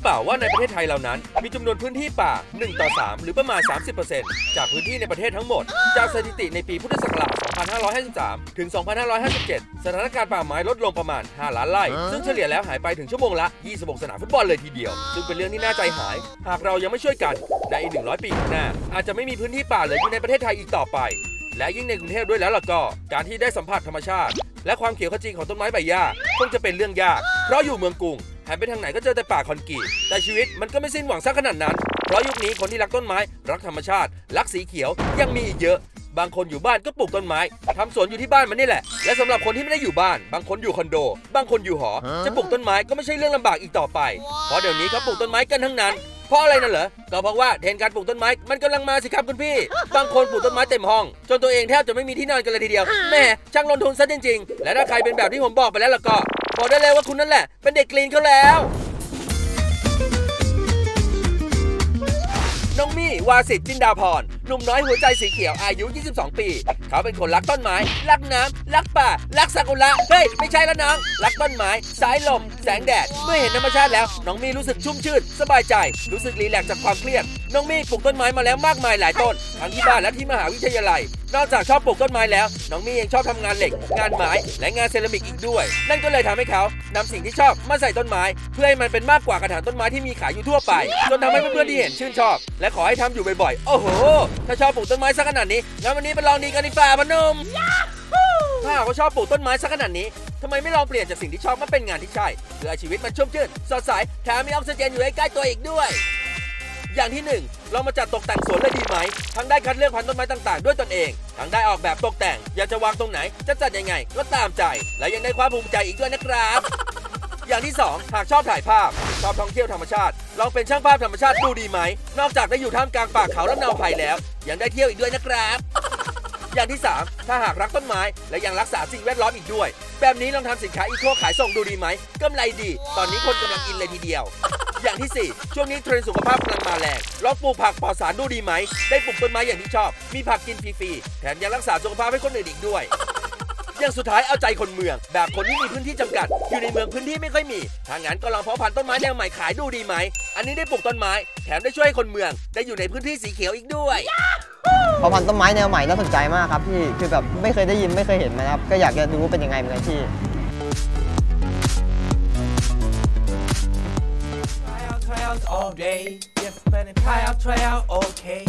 รือเปล่าว่าในประเทศไทยเรานั้น มีจำนวนพื้นที่ป่า 1 ต่อ 3 หรือประมาณ 30%จากพื้นที่ในประเทศทั้งหมด จากสถิติในปีพุทธศักราช 2553 ถึง 2557 สถานการณ์ป่าไม้ลดลงประมาณ 5 ล้านไร่ ซึ่งเฉลี่ยแล้วหายไปถึงชั่วโมงละ 26 สนามฟุตบอลเลยทีเดียว ซึ่งเป็นเรื่องที่น่าใจหาย หากเรายังไม่ช่วยกัน ในอีก 100 ปีข้างหน้า อาจจะไม่มีพื้นที่ป่าเหลืออยู่ในประเทศไทยอีกต่อไป และยิ่งในกรุงเทพด้วยแล้วล่ะก็ การที่ได้สัมผัสธรรมชาติ และความเขียวขจีของต้นไม้ใบหญ้าคงจะเป็นเรื่องยาก เพราะอยู่เมืองกรุงหันไปทางไหนก็เจอแต่ป่าคอนกรีตแต่ชีวิตมันก็ไม่สิ้นหวังสักขนาดนั้น เพราะยุคนี้คนที่รักต้นไม้ รักธรรมชาติ รักสีเขียวยังมีอีกเยอะ บางคนอยู่บ้านก็ปลูกต้นไม้ทำสวนอยู่ที่บ้านมันนี่แหละ และสำหรับคนที่ไม่ได้อยู่บ้าน บางคนอยู่คอนโด บางคนอยู่หอ จะปลูกต้นไม้ก็ไม่ใช่เรื่องลำบากอีกต่อไป เพราะเดี๋ยวนี้เขาปลูกต้นไม้กันทั้งนั้นเพราะอะไรนั่นเหรอ ก็เพราะว่าเทรนด์การปลูกต้นไม้มันกำลังมาสิครับคุณพี่ บางคนปลูกต้นไม้เต็มห้อง จนตัวเองแทบจะไม่มีที่นอนกันเลยทีเดียว แม่ช่างลงทุนซะจริง ๆ และถ้าใครเป็นแบบที่ผมบอกไปแล้วล่ะก็ บอกได้เลยว่าคุณนั่นแหละ เป็นเด็กกรีนเขาแล้ว น้องมี่วาสิทธิ์จินดาพรหนุ่มน้อยหัวใจสีเขียวอายุ 22 ปี เขาเป็นคนรักต้นไม้ รักน้ำ รักป่า รักซากุระ เฮ้ย ไม่ใช่แล้วน้อง รักต้นไม้ สายลม แสงแดด เมื่อเห็นธรรมชาติแล้ว น้องมี่รู้สึกชุ่มชื่น สบายใจ รู้สึกรีแลกซ์จากความเครียด น้องมี่ปลูกต้นไม้มาแล้วมากมายหลายต้น ทั้งที่บ้านและที่มหาวิทยาลัย นอกจากชอบปลูกต้นไม้แล้ว น้องมี่ยังชอบทำงานเหล็ก งานไม้และงานเซรามิกอีกด้วย นั่นก็เลยทำให้เขานำสิ่งที่ชอบมาใส่ต้นไม้ เพื่อให้มันเป็นมากกว่ากระถางต้นไม้ที่มีขายอยู่ทั่วไป จนทำให้เพื่อนๆที่เห็นชื่นชอบ และขอให้ทำอยู่บ่อยๆ โอ้โห ถ้าชอบปลูกต้นไม้สักขนาดนี้งั้นวันนี้ไปลองดีกันดีกว่าพอหนมถ้าหากว่าชอบปลูกต้นไม้สักขนาดนี้ทำไมไม่ลองเปลี่ยนจากสิ่งที่ชอบมาเป็นงานที่ใช่เพื่อให้ชีวิตมันชุ่มชื่นสดใสแถมมีออกซิเจนอยู่ใกล้ๆตัวอีกด้วย อย่างที่หนึ่งเรามาจัดตกแต่งสวนเลยดีไหม ทั้งได้คัดเลือกพันธุ์ต้นไม้ต่างๆ ด้วยตนเอง ทั้งได้ออกแบบตกแต่ง อยากจะวางตรงไหน จะจัดยังไง ก็ตามใจ และยังได้ความภูมิใจอีกด้วยนะครับ อย่างที่ 2 หากชอบถ่ายภาพ ชอบท่องเที่ยวธรรมชาติ ลองเป็นช่างภาพธรรมชาติดูดีไหม นอกจากได้อยู่ท่ามกลางป่าเขาลำเนาไผ่แล้ว ยังได้เที่ยวอีกด้วยนะครับอย่างที่ 3 ถ้าหากรักต้นไม้ และยังรักษาสิ่งแวดล้อมอีกด้วย แบบนี้ลองทำสินค้าอีโคขายส่งดูดีไหมกำไรดี ตอนนี้คนกำลังอินเลยทีเดียว อย่างที่ 4 ช่วงนี้เทรนด์สุขภาพกำลังมาแรงลองปลูกผักปลอดสารดูดีไหม ได้ปลูกต้นไม้อย่างที่ชอบ มีผักกินฟรีๆ แถมยังรักษาสุขภาพให้คนอื่นอีกด้วย อย่างสุดท้ายเอาใจคนเมือง แบบคนที่มีพื้นที่จำกัด อยู่ในเมืองพื้นที่ไม่ค่อยมีถ้างั้นก็ลองเพาะพันธุ์ต้นไม้แนวใหม่ขายดูดีไหม อันนี้ได้ปลูกต้นไม้ แถมได้ช่วยให้คนเมือง ได้อยู่ในพื้นที่สีเขียวอีกด้วยพอพันธุ์ต้นไม้แนวใหม่น่าสนใจมากครับพี่ คือแบบไม่เคยได้ยินไม่เคยเห็นมานะครับ ก็อยากจะดูว่าเป็นยังไงเหมือนกันพี่ day. Yes, better try out, try out, okay.